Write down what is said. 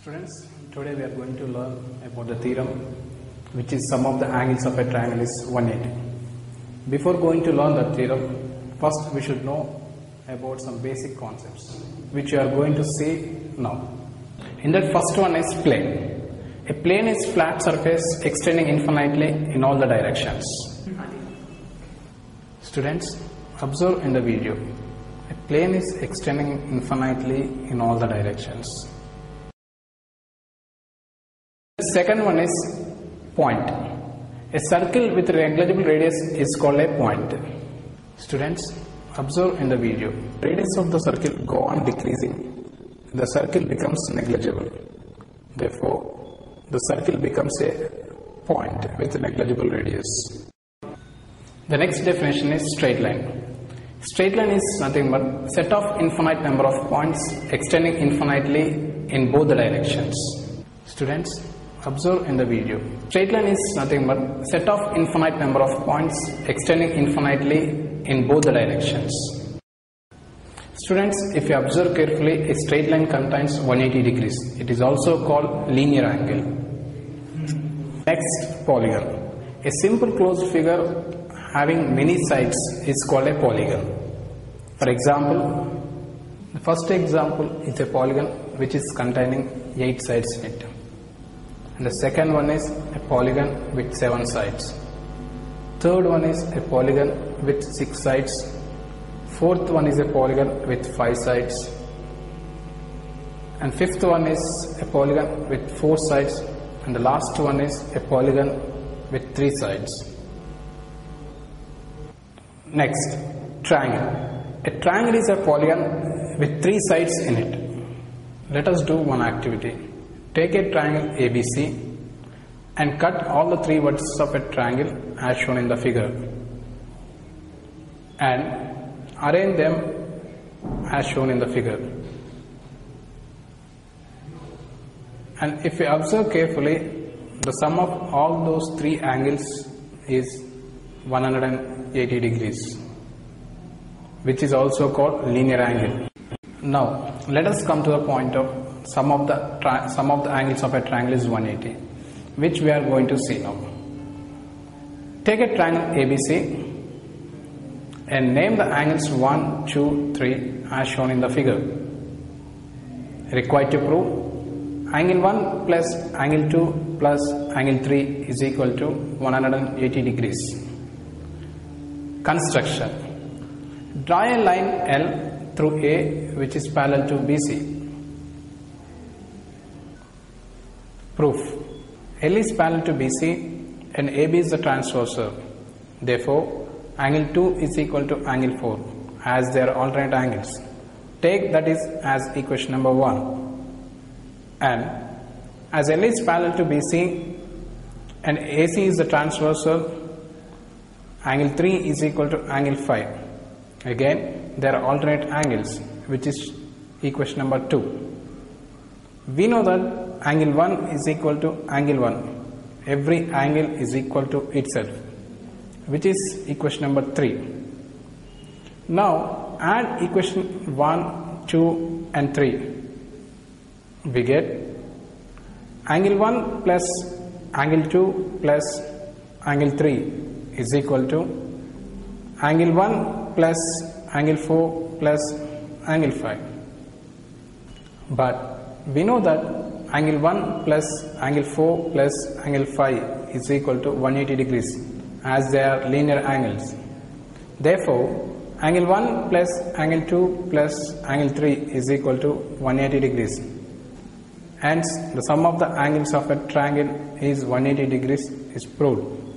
Students, today we are going to learn about the theorem which is sum of the angles of a triangle is 180. Before going to learn the theorem, first we should know about some basic concepts which you are going to see now. In that first one is plane. A plane is flat surface extending infinitely in all the directions. Students, observe in the video. A plane is extending infinitely in all the directions. Second one is point. A circle with negligible radius is called a point. Students, observe in the video. Radius of the circle go on decreasing. The circle becomes negligible. Therefore, the circle becomes a point with negligible radius. The next definition is straight line. Straight line is nothing but set of infinite number of points extending infinitely in both the directions. Students, observe in the video. Straight line is nothing but set of infinite number of points extending infinitely in both the directions. Students, if you observe carefully, a straight line contains 180 degrees. It is also called linear angle. Next, polygon. A simple closed figure having many sides is called a polygon. For example, the first example is a polygon which is containing 8 sides in it. And the second one is a polygon with 7 sides. Third one is a polygon with 6 sides. Fourth one is a polygon with 5 sides. And fifth one is a polygon with 4 sides. And the last one is a polygon with 3 sides. Next, triangle. A triangle is a polygon with three sides in it. Let us do one activity. Take a triangle ABC and cut all the three vertices of a triangle as shown in the figure and arrange them as shown in the figure. And if you observe carefully, the sum of all those three angles is 180 degrees which is also called linear angle now let us come to the point of sum of the sum of the angles of a triangle is 180 which we are going to see now. Take a triangle abc and name the angles 1 2 3 as shown in the figure. Required to prove angle 1 plus angle 2 plus angle 3 is equal to 180 degrees. Construction. Draw a line L through A which is parallel to BC. Proof L is parallel to BC and AB is the transversal. Therefore, angle 2 is equal to angle 4 as they are alternate angles. Take that is as equation number 1. And as L is parallel to BC and AC is the transversal, angle 3 is equal to angle 5 again there are alternate angles which is equation number 2 we know that angle 1 is equal to angle 1 every angle is equal to itself which is equation number 3 now add equation 1 2 and 3 we get angle 1 plus angle 2 plus angle 3 is equal to angle 1 plus angle 4 plus angle 5. But we know that angle 1 plus angle 4 plus angle 5 is equal to 180 degrees as they are linear angles. Therefore, angle 1 plus angle 2 plus angle 3 is equal to 180 degrees. Hence, the sum of the angles of a triangle is 180 degrees is proved.